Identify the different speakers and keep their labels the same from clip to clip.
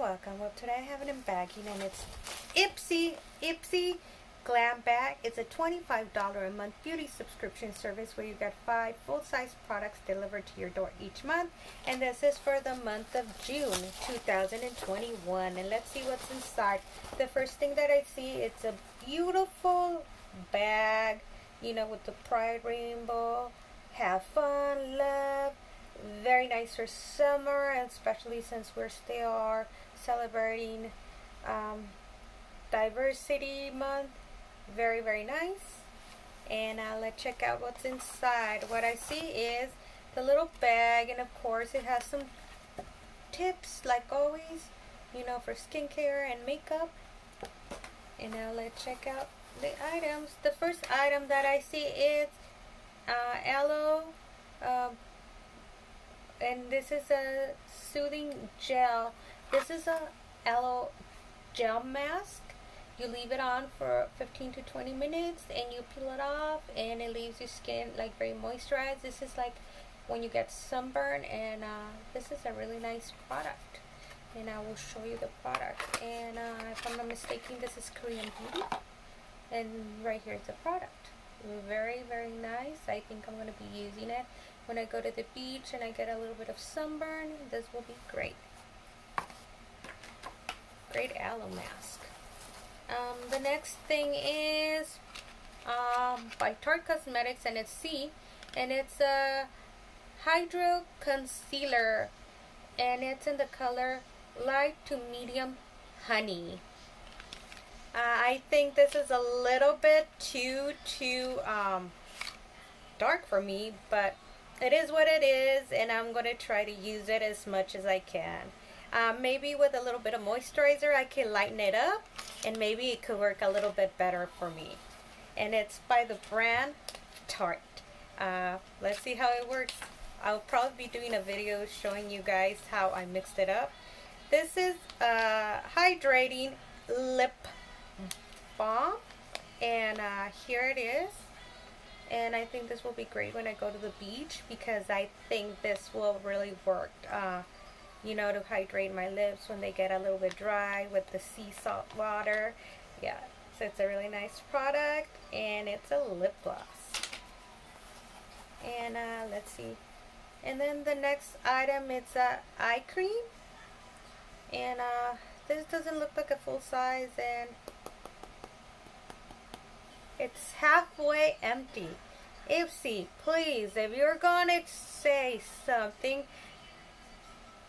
Speaker 1: welcome. Well, today I have it in bagging and it's Ipsy, Ipsy Glam Bag. It's a $25 a month beauty subscription service where you get five full-size products delivered to your door each month. And this is for the month of June 2021. And let's see what's inside. The first thing that I see, it's a beautiful bag, you know, with the pride rainbow. Have fun, love very nice for summer and especially since we're still are celebrating um, diversity month. Very very nice. And uh, let's check out what's inside. What I see is the little bag and of course it has some tips like always you know for skincare and makeup. And now let's check out the items. The first item that I see is uh, aloe uh, and this is a soothing gel this is a aloe gel mask. You leave it on for 15 to 20 minutes and you peel it off and it leaves your skin like very moisturized. This is like when you get sunburn and uh, this is a really nice product. And I will show you the product. And uh, if I'm not mistaken this is Korean Beauty. And right here is the product. Very very nice. I think I'm going to be using it. When I go to the beach and I get a little bit of sunburn, this will be great. Great aloe mask. Um, the next thing is um, by Tarte Cosmetics and it's C and it's a Hydro Concealer and it's in the color light to medium honey. Uh, I think this is a little bit too, too um, dark for me, but it is what it is and I'm going to try to use it as much as I can. Um, maybe with a little bit of moisturizer I can lighten it up and maybe it could work a little bit better for me. And it's by the brand Tarte. Uh, let's see how it works. I'll probably be doing a video showing you guys how I mixed it up. This is a hydrating lip balm and uh, here it is and I think this will be great when I go to the beach because I think this will really work uh, you know to hydrate my lips when they get a little bit dry with the sea salt water. Yeah so it's a really nice product and it's a lip gloss. And uh, let's see. And then the next item it's a eye cream. And uh, this doesn't look like a full size and it's halfway empty. Ipsy, please, if you're gonna say something,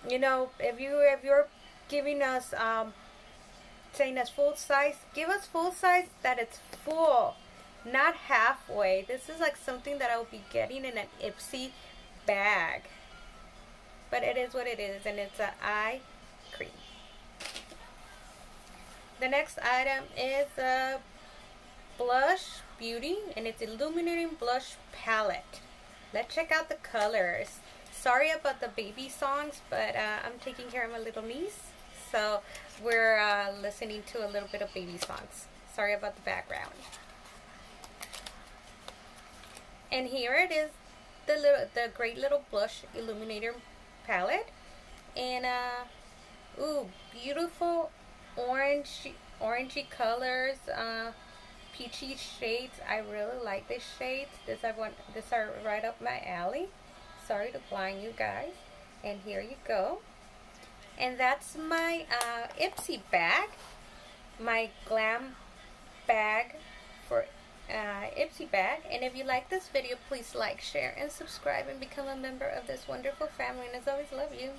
Speaker 1: you know, if you if you're giving us um saying us full size, give us full size that it's full, not halfway. This is like something that I'll be getting in an Ipsy bag. But it is what it is, and it's an eye cream. The next item is a Blush Beauty and it's Illuminating Blush Palette. Let's check out the colors. Sorry about the baby songs, but uh, I'm taking care of my little niece. So we're uh, listening to a little bit of baby songs. Sorry about the background. And here it is, the little, the great little blush illuminator palette. And uh, ooh, beautiful orange, orangey colors. Uh, peachy shades. I really like these shades. This I want. This are right up my alley. To blind you guys. And here you go. And that's my uh, Ipsy bag. My glam bag for uh, Ipsy bag. And if you like this video, please like, share, and subscribe and become a member of this wonderful family. And as always, love you.